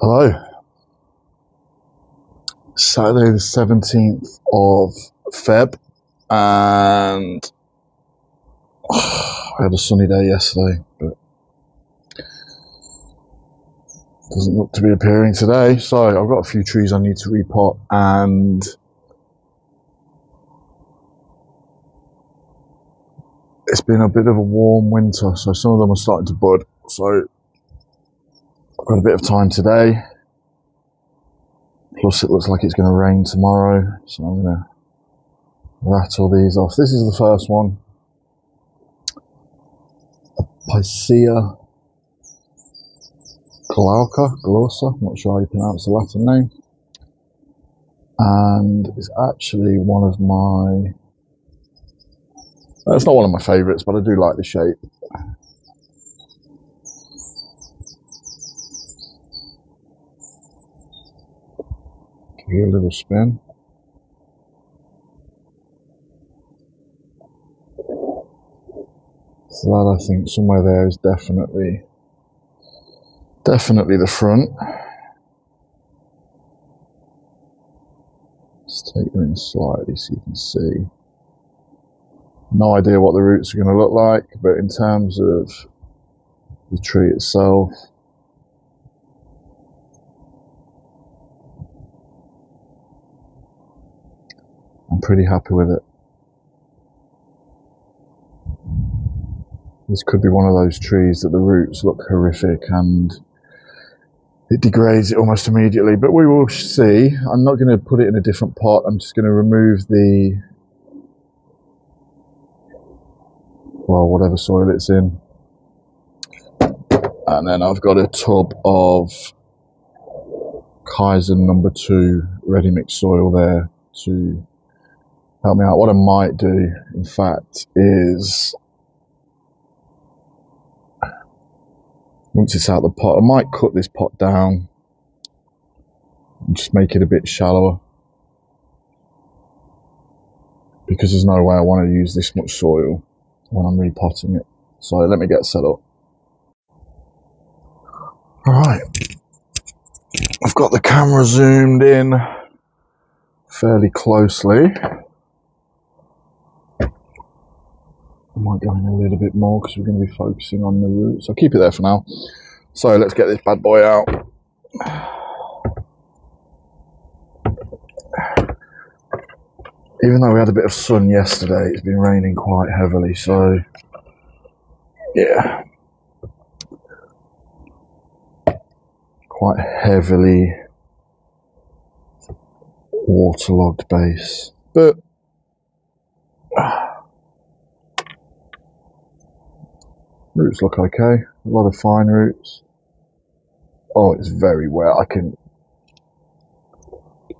Hello. Saturday the 17th of Feb, and I had a sunny day yesterday, but doesn't look to be appearing today. So I've got a few trees I need to repot, and it's been a bit of a warm winter, so some of them are starting to bud. So got a bit of time today. Plus, it looks like it's going to rain tomorrow, so I'm going to rattle these off. This is the first one. A Picea glauca, glauca, not sure how you pronounce the Latin name. And it's actually one of my. It's not one of my favourites, but I do like the shape. Give you a little spin. So that I think somewhere there is definitely definitely the front. Let's take you in slightly so you can see. No idea what the roots are going to look like, but in terms of the tree itself, pretty happy with it. This could be one of those trees that the roots look horrific and it degrades it almost immediately, but we will see. I'm not going to put it in a different pot. I'm just going to remove the, well, whatever soil it's in. And then I've got a tub of Kaizen number two ready mix soil there to help me out. What I might do, in fact, is once it's out of the pot, I might cut this pot down and just make it a bit shallower because there's no way I want to use this much soil when I'm repotting it. So let me get set up. Alright, I've got the camera zoomed in fairly closely. I might go in a little bit more because we're going to be focusing on the roots. I'll keep it there for now. So let's get this bad boy out. Even though we had a bit of sun yesterday, it's been raining quite heavily. So, yeah. Quite heavily waterlogged base. But Roots look okay. A lot of fine roots. Oh, it's very wet. I can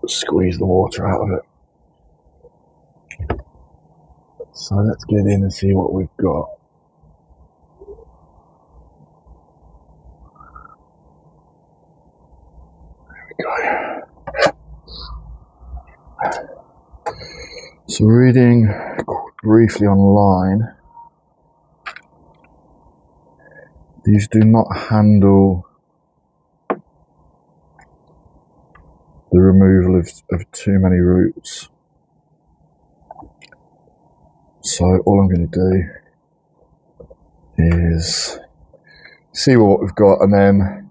squeeze the water out of it. So let's get in and see what we've got. There we go. So reading briefly online These do not handle the removal of, of too many roots. So all I'm going to do is see what we've got and then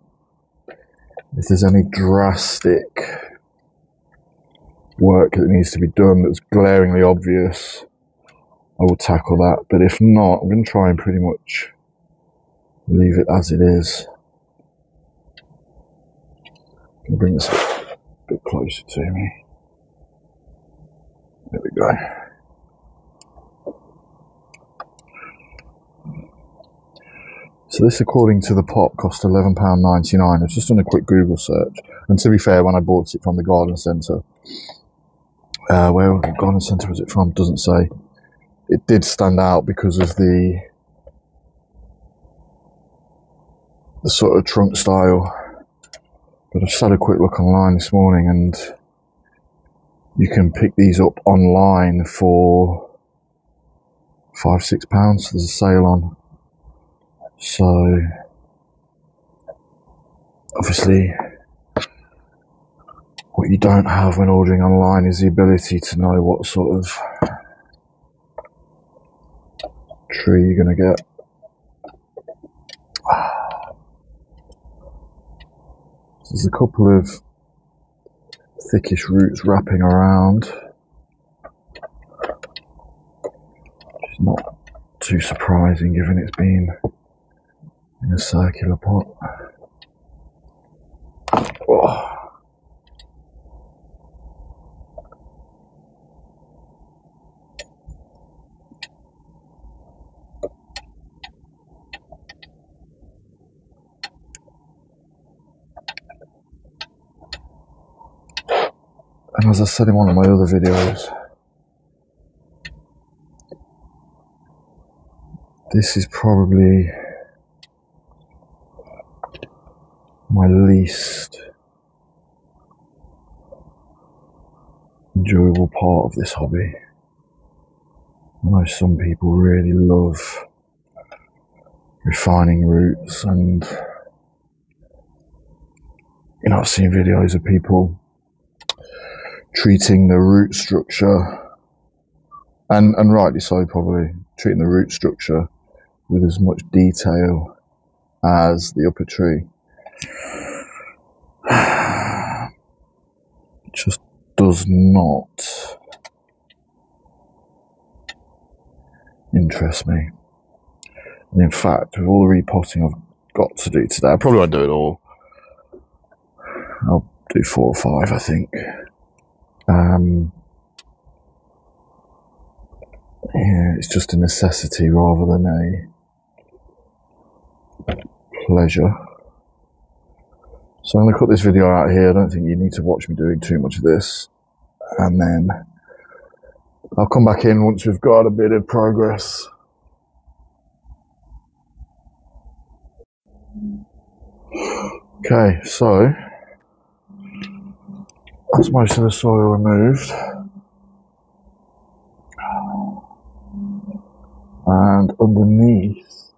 if there's any drastic work that needs to be done that's glaringly obvious, I will tackle that. But if not, I'm going to try and pretty much leave it as it is. Bring this a bit closer to me. There we go. So this, according to the pot, cost £11.99. I've just done a quick Google search. And to be fair, when I bought it from the garden centre, uh, where garden centre was it from? Doesn't say. It did stand out because of the the sort of trunk style. But I just had a quick look online this morning and you can pick these up online for five, six pounds. There's a sale on. So obviously what you don't have when ordering online is the ability to know what sort of tree you're going to get. There's a couple of thickish roots wrapping around. Is not too surprising given it's been in a circular pot. Oh. As I said in one of my other videos, this is probably my least enjoyable part of this hobby. I know some people really love refining roots and you know I've seen videos of people treating the root structure. And and rightly so probably treating the root structure with as much detail as the upper tree. Just does not interest me. And in fact with all the repotting I've got to do today I probably won't do it all. I'll do four or five I think um, yeah, it's just a necessity rather than a pleasure. So I'm going to cut this video out here. I don't think you need to watch me doing too much of this. And then I'll come back in once we've got a bit of progress. Okay, so that's most of the soil removed. And underneath,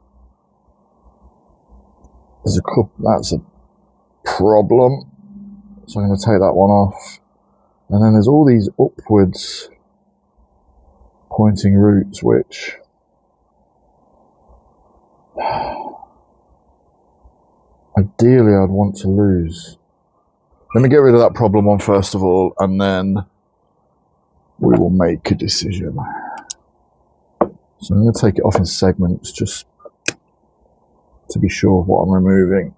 there's a couple, that's a problem. So I'm going to take that one off. And then there's all these upwards pointing roots, which ideally I'd want to lose. Let me get rid of that problem one first of all, and then we will make a decision. So I'm going to take it off in segments just to be sure of what I'm removing.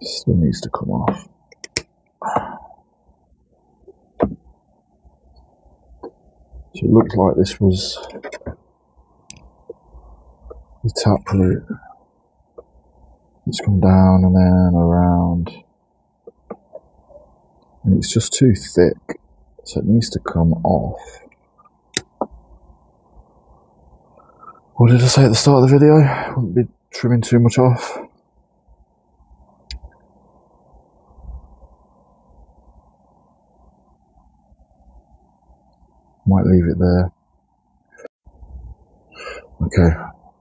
Still needs to come off. So it looks like this was tap root. It's come down and then around. And it's just too thick, so it needs to come off. What did I say at the start of the video? Wouldn't be trimming too much off. Might leave it there. Okay,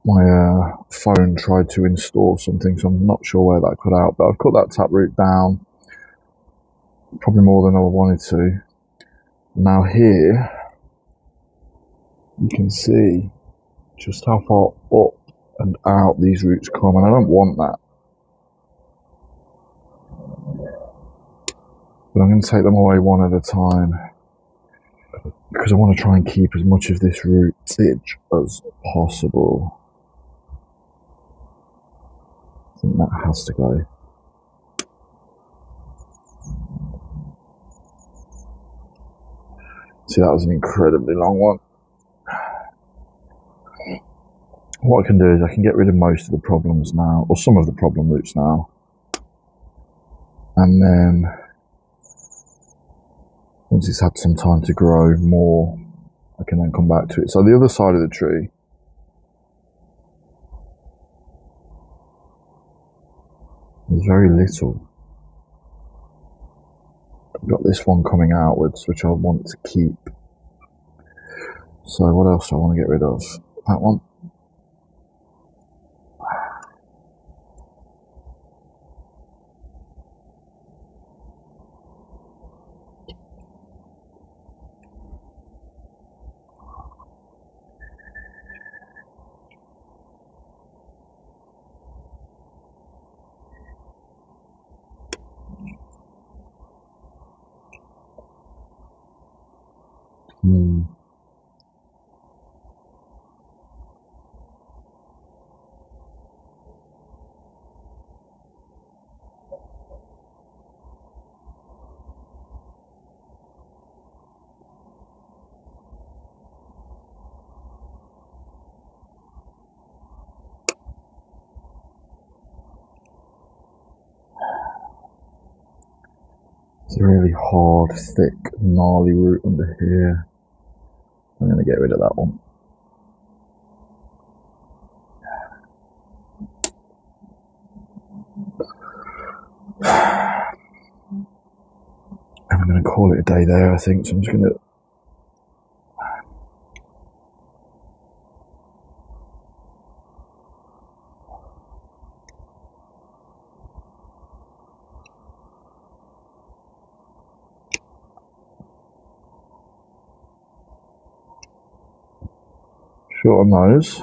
my uh, phone tried to install something, so I'm not sure where that cut out, but I've cut that taproot down probably more than I wanted to. Now here, you can see just how far up and out these roots come, and I don't want that. But I'm going to take them away one at a time because I want to try and keep as much of this rootage as possible. I think that has to go. See, that was an incredibly long one. What I can do is I can get rid of most of the problems now, or some of the problem roots now. And then, once it's had some time to grow more, I can then come back to it. So the other side of the tree, very little. I've got this one coming outwards, which I want to keep. So what else do I want to get rid of? That one. Really hard, thick, gnarly root under here. I'm going to get rid of that one. And I'm going to call it a day there, I think. So I'm just going to on those.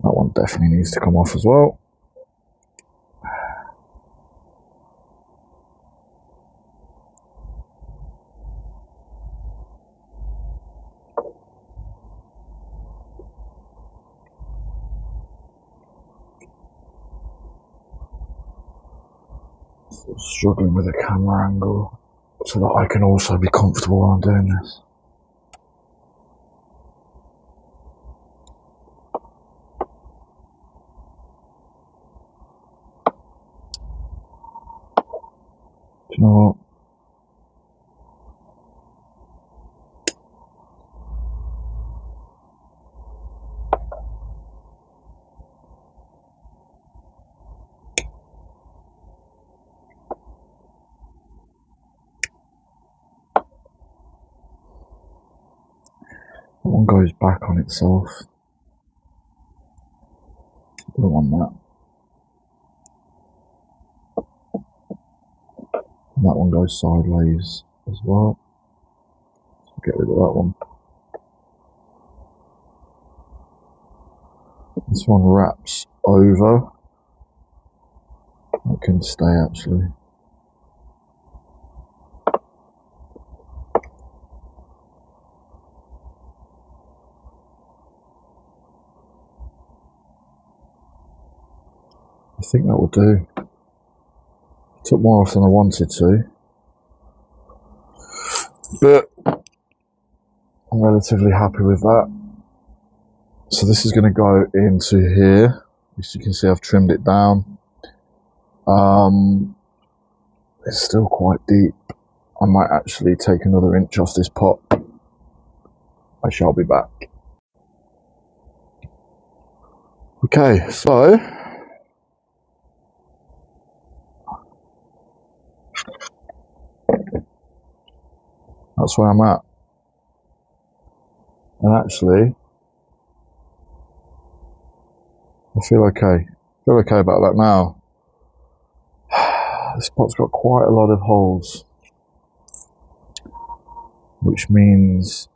That one definitely needs to come off as well. struggling with a camera angle so that I can also be comfortable while I'm doing this. Do you know what? That one goes back on itself. Don't want that. And that one goes sideways as well. So get rid of that one. This one wraps over. It can stay actually. I think that will do. Took more off than I wanted to. But I'm relatively happy with that. So this is going to go into here. As you can see, I've trimmed it down. Um, it's still quite deep. I might actually take another inch off this pot. I shall be back. Okay, so That's where I'm at. And actually, I feel okay. I feel okay about that now. This pot's got quite a lot of holes, which means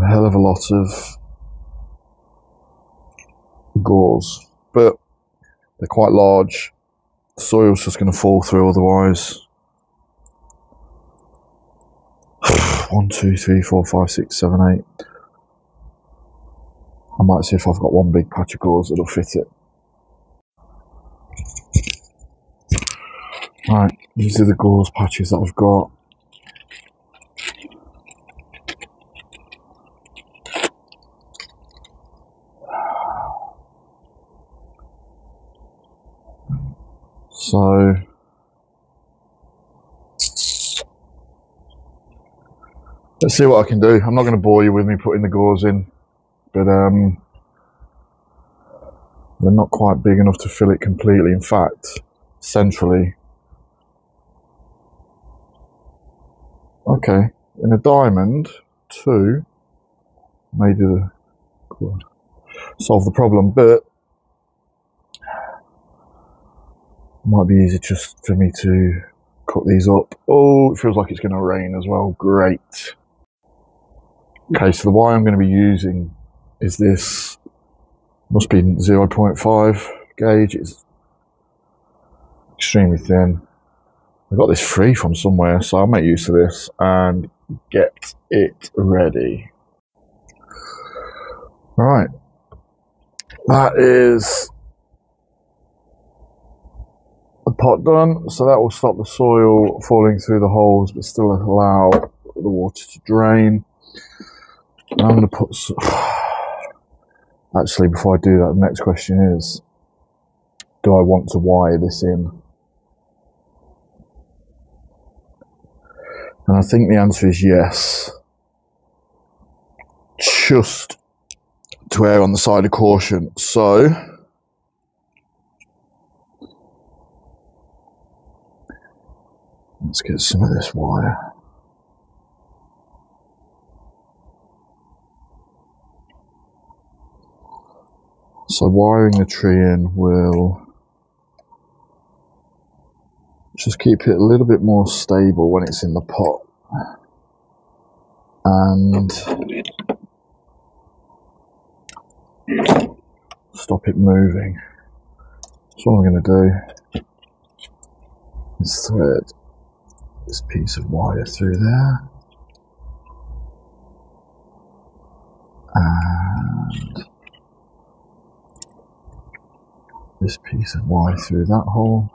a hell of a lot of gauze, but they're quite large soil's just going to fall through otherwise. one, two, three, four, five, six, seven, eight. I might see if I've got one big patch of gauze that'll fit it. Right, these are the gauze patches that I've got. So let's see what I can do. I'm not going to bore you with me putting the gauze in, but um, they're not quite big enough to fill it completely. In fact, centrally. Okay, in a diamond, two maybe the solve the problem, but Might be easy just for me to cut these up. Oh, it feels like it's going to rain as well. Great. Okay, so the wire I'm going to be using is this. Must be 0.5 gauge. It's extremely thin. I got this free from somewhere, so I'll make use of this and get it ready. Right. That is the pot done, so that will stop the soil falling through the holes, but still allow the water to drain. I'm going to put. Actually, before I do that, the next question is: do I want to wire this in? And I think the answer is yes. Just to err on the side of caution. So, let's get some of this wire. So wiring the tree in will just keep it a little bit more stable when it's in the pot. And stop it moving. So what I'm going to do is thread this piece of wire through there. And this piece of wire through that hole.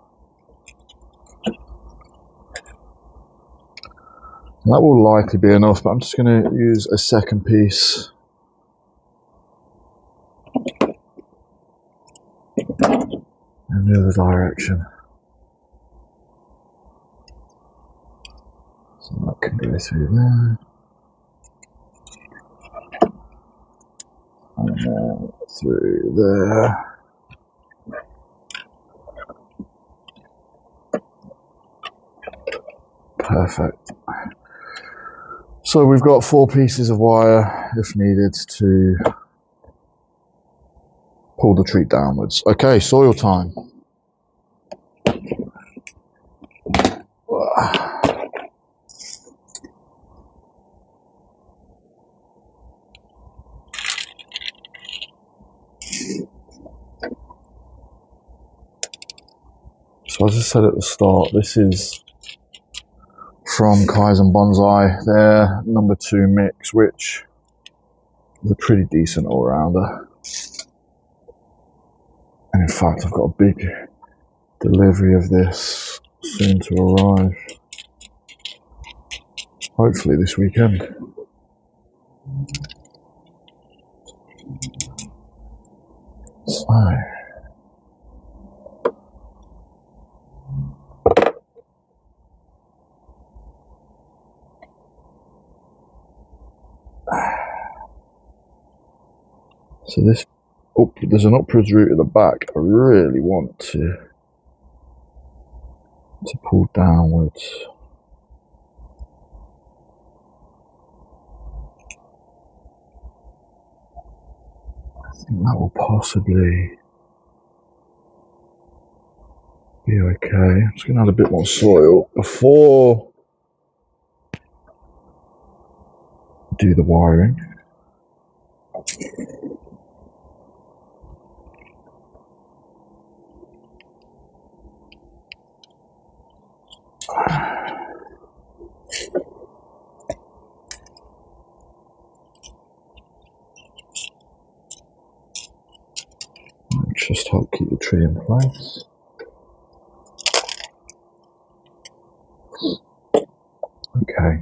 That will likely be enough, but I'm just going to use a second piece. In the other direction. So that can go through there. And then through there. Perfect. So we've got four pieces of wire, if needed, to pull the treat downwards. Okay, soil time. So as I said at the start, this is from Kaizen Bonsai, their number two mix, which is a pretty decent all rounder. And in fact, I've got a big delivery of this soon to arrive. Hopefully, this weekend. So. So this, up, there's an upwards root at the back. I really want to to pull downwards. I think that will possibly be okay. I'm just to add a bit more soil before do the wiring. Just help keep the Okay.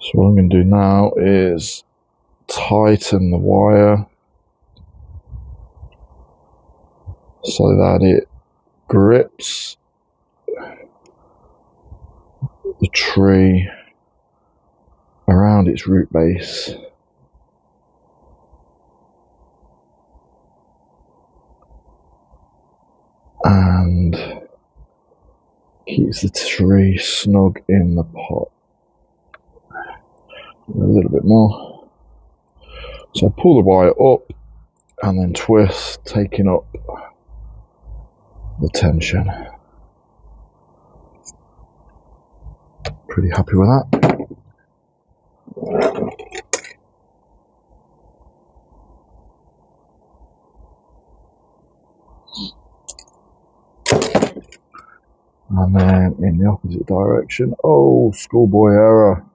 So what I'm going to do now is tighten the wire so that it grips the tree around its root base. And keeps the tree snug in the pot a little bit more. So pull the wire up and then twist, taking up the tension. Pretty happy with that. And then in the opposite direction, oh, schoolboy error.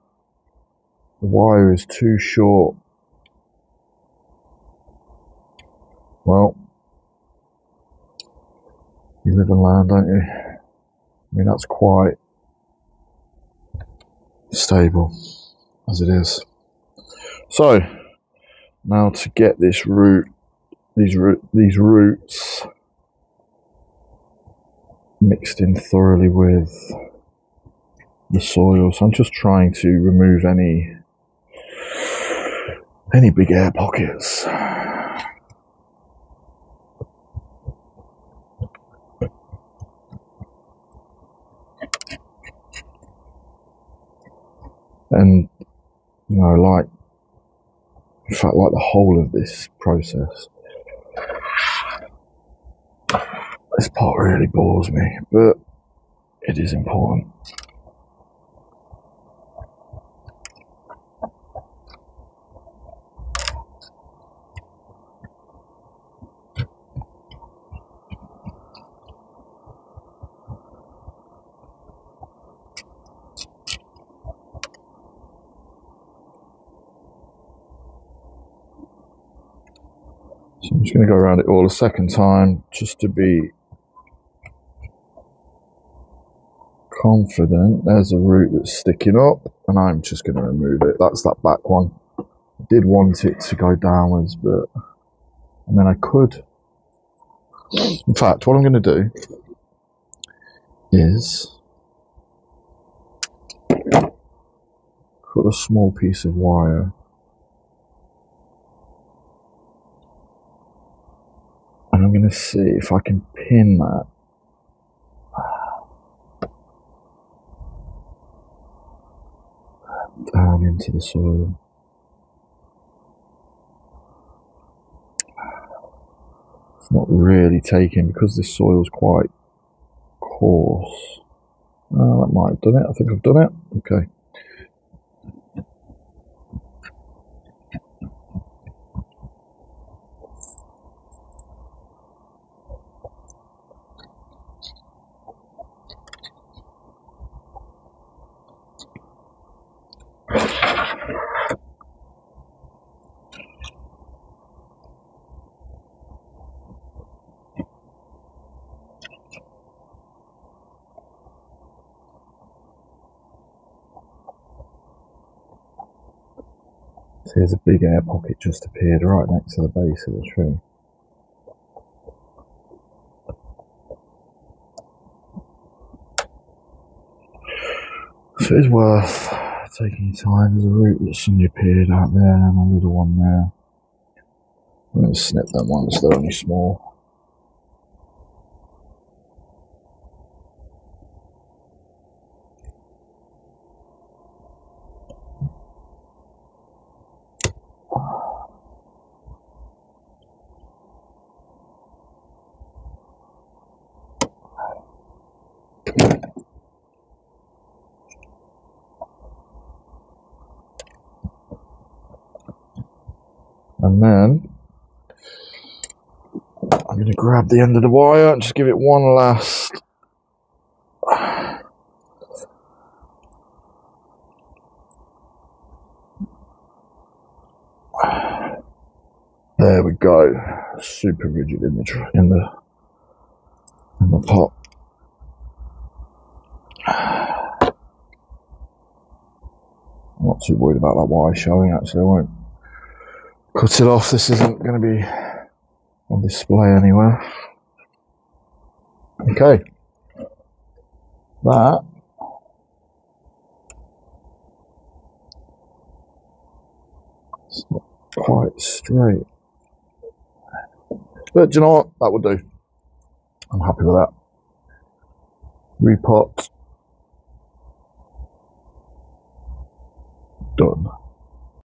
The wire is too short. Well, you live and learn, don't you? I mean, that's quite stable as it is. So, now to get this root, these root, these roots mixed in thoroughly with the soil. So I'm just trying to remove any any big air pockets. And you know, like in fact, like the whole of this process. This part really bores me, but it is important. I'm just going to go around it all a second time just to be confident. There's a root that's sticking up and I'm just going to remove it. That's that back one. I did want it to go downwards, but and then I could. In fact, what I'm going to do is cut a small piece of wire and I'm going to see if I can pin that down into the soil. It's not really taking because this soil is quite coarse. Oh, that might have done it. I think I've done it. Okay. So here's a big air pocket just appeared right next to the base of the tree. So it's worth taking your time. There's a root that's suddenly appeared out there and a little one there. I'm going to snip them ones, they're only small. And then I'm going to the end of the wire and just give it one last. There we go. Super rigid in the in the in the pot. Not too worried about that wire showing. Actually, I won't cut it off. This isn't going to be on display anywhere. Okay. That it's not quite straight. But you know what? That would do. I'm happy with that. Repot. Done.